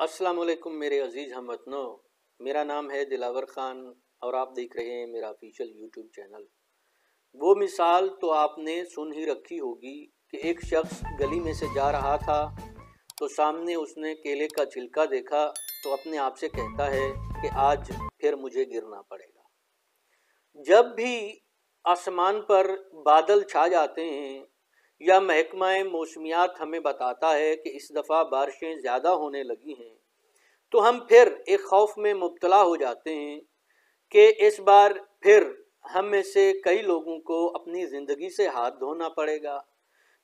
अस्सलाम वालेकुम मेरे अज़ीज़ हम वतनों मेरा नाम है दिलावर ख़ान और आप देख रहे हैं मेरा ऑफिशियल यूट्यूब चैनल वो मिसाल तो आपने सुन ही रखी होगी कि एक शख्स गली में से जा रहा था तो सामने उसने केले का छिलका देखा तो अपने आप से कहता है कि आज फिर मुझे गिरना पड़ेगा। जब भी आसमान पर बादल छा जाते हैं या महकमा मौसमियात हमें बताता है कि इस दफ़ा बारिशें ज़्यादा होने लगी हैं। तो हम फिर एक खौफ में मुबतला हो जाते हैं कि इस बार फिर हम में से कई लोगों को अपनी ज़िंदगी से हाथ धोना पड़ेगा,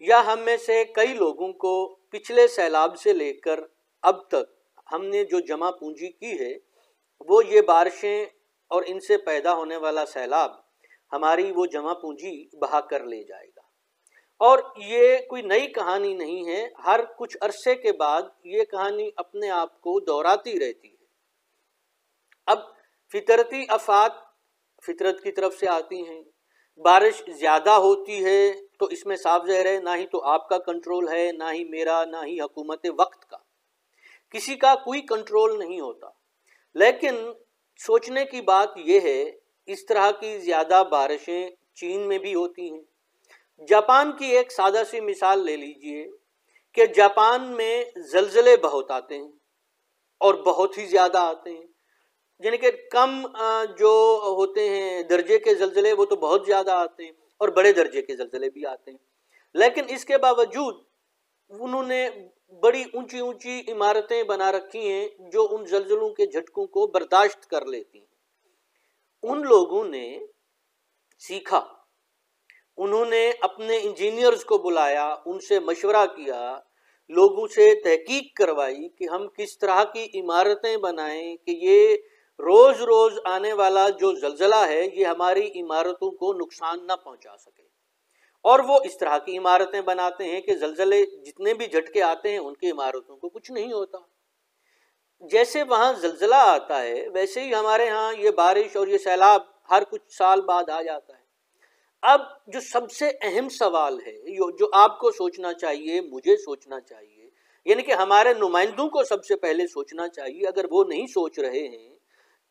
या हम में से कई लोगों को पिछले सैलाब से लेकर अब तक हमने जो जमा पूंजी की है, वो ये बारिशें और इनसे पैदा होने वाला सैलाब, हमारी वो जमा पूंजी बहा कर ले जाएगा। और ये कोई नई कहानी नहीं है। हर कुछ अरसे के बाद ये कहानी अपने आप को दोहराती रहती है। अब फितरती अफात फितरत की तरफ़ से आती हैं। बारिश ज़्यादा होती है तो इसमें साफ़ जहर है, ना ही तो आपका कंट्रोल है, ना ही मेरा, ना ही हकूमत वक्त का। किसी का कोई कंट्रोल नहीं होता। लेकिन सोचने की बात यह है, इस तरह की ज़्यादा बारिशें चीन में भी होती हैं। जापान की एक सादा सी मिसाल ले लीजिए कि जापान में जलजले बहुत आते हैं और बहुत ही ज़्यादा आते हैं। यानी कि कम जो होते हैं दर्जे के जलजले, वो तो बहुत ज़्यादा आते हैं और बड़े दर्जे के जलजले भी आते हैं। लेकिन इसके बावजूद उन्होंने बड़ी ऊँची ऊँची इमारतें बना रखी हैं जो उन जलजलों के झटकों को बर्दाश्त कर लेती हैं। उन लोगों ने सीखा उन्होंने अपने इंजीनियर्स को बुलाया, उनसे मशवरा किया, लोगों से तहकीक करवाई कि हम किस तरह की इमारतें बनाएँ कि ये रोज़ रोज़ आने वाला जो जलजला है, ये हमारी इमारतों को नुकसान ना पहुँचा सके। और वो इस तरह की इमारतें बनाते हैं कि जलजले जितने भी झटके आते हैं, उनकी इमारतों को कुछ नहीं होता। जैसे वहाँ जलजला आता है, वैसे ही हमारे यहाँ ये बारिश और ये सैलाब हर कुछ साल बाद आ जाता है। अब जो सबसे अहम सवाल है जो आपको सोचना चाहिए, मुझे सोचना चाहिए, यानी कि हमारे नुमाइंदों को सबसे पहले सोचना चाहिए, अगर वो नहीं सोच रहे हैं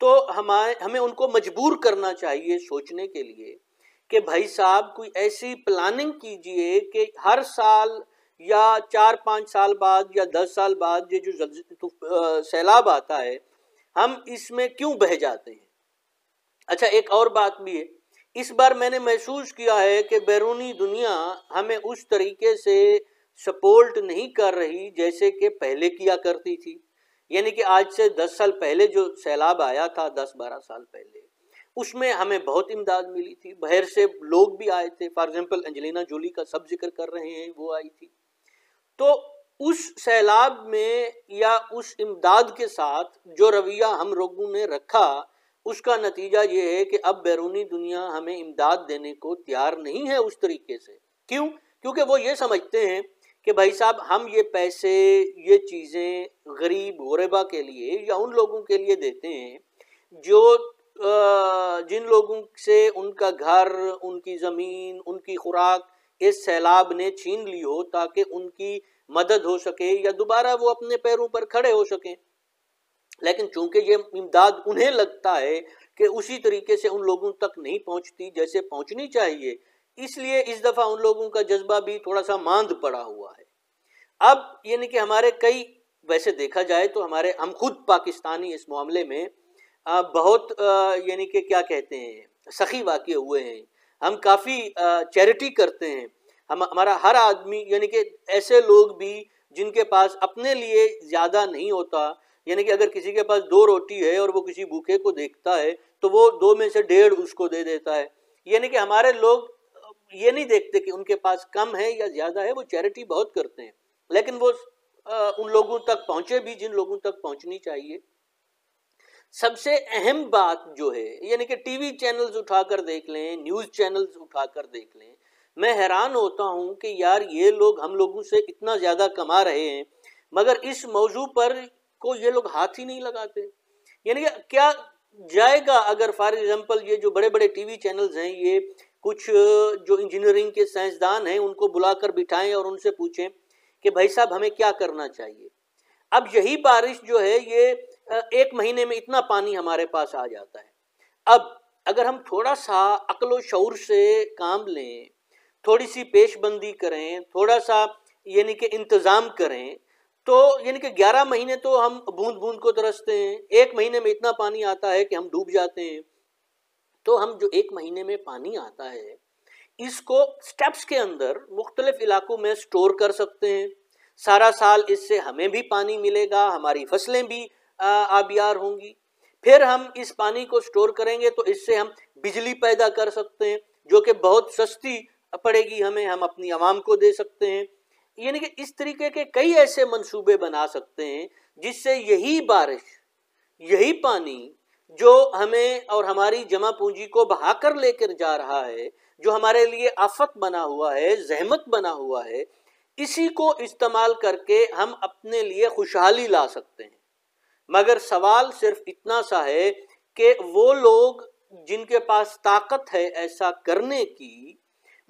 तो हमारे, हमें उनको मजबूर करना चाहिए सोचने के लिए कि भाई साहब, कोई ऐसी प्लानिंग कीजिए कि हर साल या चार पाँच साल बाद या दस साल बाद ये जो सैलाब आता है, हम इसमें क्यों बह जाते हैं? अच्छा एक और बात भी है इस बार मैंने महसूस किया है कि बैरूनी दुनिया हमें उस तरीके से सपोर्ट नहीं कर रही जैसे कि पहले किया करती थी। यानी कि आज से दस साल पहले जो सैलाब आया था, दस बारह साल पहले, उसमें हमें बहुत इमदाद मिली थी। बाहर से लोग भी आए थे। फॉर एग्ज़ाम्पल अंजलिना जोली का सब ज़िक्र कर रहे हैं, वो आई थी। तो उस सैलाब में या उस इमदाद के साथ जो रवैया हम लोगों ने रखा उसका नतीजा ये है कि अब बैरूनी दुनिया हमें इमदाद देने को तैयार नहीं है उस तरीके से। क्यों? क्योंकि वो ये समझते हैं कि भाई साहब, हम ये पैसे, ये चीज़ें गरीब गुरबा के लिए या उन लोगों के लिए देते हैं जो जिन लोगों से उनका घर, उनकी ज़मीन, उनकी खुराक, इस सैलाब ने छीन ली हो ताकि उनकी मदद हो सके या दोबारा वो अपने पैरों पर खड़े हो सकें। लेकिन चूँकि ये इमदाद उन्हें लगता है कि उसी तरीके से उन लोगों तक नहीं पहुँचती जैसे पहुंचनी चाहिए, इसलिए इस दफ़ा उन लोगों का जज्बा भी थोड़ा सा मांद पड़ा हुआ है। अब यानी कि हमारे कई, वैसे देखा जाए तो हमारे, हम खुद पाकिस्तानी इस मामले में बहुत यानी कि क्या कहते हैं, सखी वाक़ हुए हैं। हम काफ़ी चैरिटी करते हैं। हम, हमारा हर आदमी, यानी कि ऐसे लोग भी जिनके पास अपने लिए ज़्यादा नहीं होता यानी कि अगर किसी के पास दो रोटी है और वो किसी भूखे को देखता है तो वो दो में से डेढ़ उसको दे देता है। यानी कि हमारे लोग, ये नहीं देखते कि उनके पास कम है या ज़्यादा है, वो चैरिटी बहुत करते हैं। लेकिन वो उन लोगों तक पहुँचे भी जिन लोगों तक पहुंचनी चाहिए। सबसे अहम बात जो है, यानी कि टीवी चैनल्स उठाकर देख लें, न्यूज़ चैनल्स उठाकर देख लें, मैं हैरान होता हूँ कि यार ये लोग हम लोगों से इतना ज़्यादा कमा रहे हैं, मगर इस मौजू पर को ये लोग हाथ ही नहीं लगाते। यानी क्या जाएगा अगर फॉर एग्ज़ाम्पल ये जो बड़े बड़े टीवी चैनल्स हैं, ये कुछ जो इंजीनियरिंग के साइंसदान हैं, उनको बुलाकर बिठाएँ और उनसे पूछें कि भाई साहब हमें क्या करना चाहिए। अब यही बारिश जो है, ये एक महीने में इतना पानी हमारे पास आ जाता है। अब अगर हम थोड़ा सा अकलो शौर से काम लें, थोड़ी सी पेशबंदी करें, थोड़ा सा यानी कि इंतज़ाम करें तो यानी कि 11 महीने तो हम बूंद बूंद को तरसते हैं। एक महीने में इतना पानी आता है कि हम डूब जाते हैं। तो हम जो एक महीने में पानी आता है, इसको स्टेप्स के अंदर मुख्तलिफ़ इलाकों में स्टोर कर सकते हैं। सारा साल इससे हमें भी पानी मिलेगा, हमारी फ़सलें भी आबियार होंगी। फिर हम इस पानी को स्टोर करेंगे तो इससे हम बिजली पैदा कर सकते हैं, जो कि बहुत सस्ती पड़ेगी हमें। हम अपनी आवाम को दे सकते हैं। यानी कि इस तरीके के कई ऐसे मंसूबे बना सकते हैं जिससे यही बारिश, यही पानी जो हमें और हमारी जमा पूंजी को बहाकर लेकर जा रहा है, जो हमारे लिए आफत बना हुआ है, जहमत बना हुआ है, इसी को इस्तेमाल करके हम अपने लिए खुशहाली ला सकते हैं। मगर सवाल सिर्फ़ इतना सा है कि वो लोग जिनके पास ताकत है ऐसा करने की,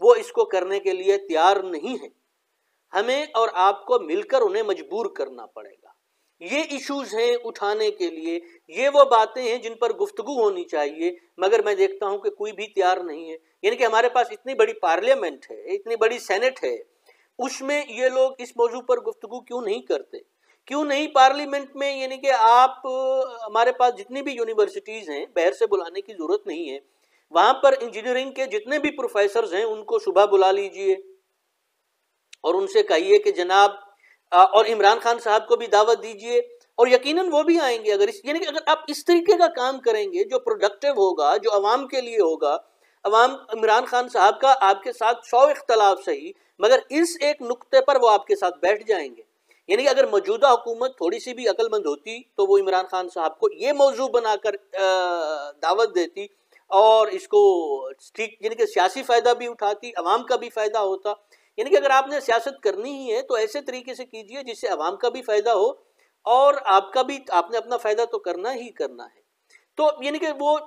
वो इसको करने के लिए तैयार नहीं है। हमें और आपको मिलकर उन्हें मजबूर करना पड़ेगा। ये इश्यूज़ हैं उठाने के लिए। ये वो बातें हैं जिन पर गुफ्तगु होनी चाहिए। मगर मैं देखता हूँ कि कोई भी तैयार नहीं है। यानी कि हमारे पास इतनी बड़ी पार्लियामेंट है, इतनी बड़ी सेनेट है, उसमें ये लोग इस मौजू पर गुफ्तगु क्यों नहीं करते? क्यों नहीं? पार्लियामेंट में यानी कि आप, हमारे पास जितनी भी यूनिवर्सिटीज़ हैं, बाहर से बुलाने की ज़रूरत नहीं है। वहाँ पर इंजीनियरिंग के जितने भी प्रोफेसर हैं, उनको सुबह बुला लीजिए। और उनसे कहिए कि जनाब और इमरान खान साहब को भी दावत दीजिए, और यकीनन वो भी आएँगे। अगर इस, यानी कि अगर आप इस तरीके का काम करेंगे, जो प्रोडक्टिव होगा, जो अवाम के लिए होगा अवाम इमरान खान साहब का आपके साथ सौ इख्तलाफ सही, मगर इस एक नुक्ते पर वो आपके साथ बैठ जाएँगे। यानी कि अगर मौजूदा हुकूमत थोड़ी सी भी अक्लमंद होती तो वो इमरान खान साहब को ये मौजू बनाकर दावत देती, और इसको ठीक, यानी कि सियासी फ़ायदा भी उठाती अवाम का भी फ़ायदा होता। यानी कि अगर आपने सियासत करनी ही है तो ऐसे तरीके से कीजिए जिससे अवाम का भी फ़ायदा हो और आपका भी, आपने अपना फ़ायदा तो करना ही करना है। तो यानी कि वो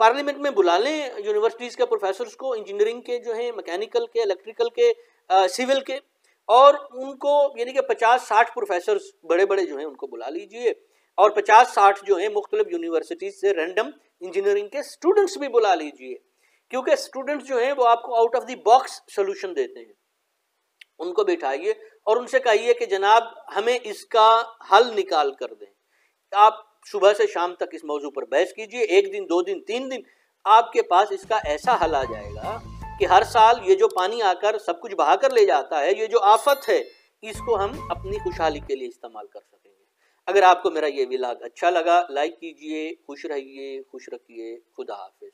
पार्लियामेंट में बुला लें यूनिवर्सिटीज़ के प्रोफेसर्स को, इंजीनियरिंग के जो हैं, मैकेनिकल के, इलेक्ट्रिकल के सिविल के, और उनको यानी कि पचास साठ प्रोफेसर बड़े बड़े जो हैं उनको बुला लीजिए और पचास साठ जो हैं मुख्तलिफ़ यूनिवर्सिटीज से रैंडम इंजीनियरिंग के स्टूडेंट्स भी बुला लीजिए, क्योंकि स्टूडेंट्स जो हैं वो आपको out of the box solution देते हैं। उनको बिठाइए और उनसे कहिए कि जनाब, हमें इसका हल निकाल कर दें। आप सुबह से शाम तक इस मौजू पर बहस कीजिए, एक दिन, दो दिन, तीन दिन, आपके पास इसका ऐसा हल आ जाएगा कि हर साल ये जो पानी आकर सब कुछ बहा कर ले जाता है, ये जो आफत है, इसको हम अपनी खुशहाली के लिए इस्तेमाल कर सकेंगे। अगर आपको मेरा ये विलाग अच्छा लगा, लाइक कीजिए, खुश रहिए, खुश रखिए, खुदा हाफिज़।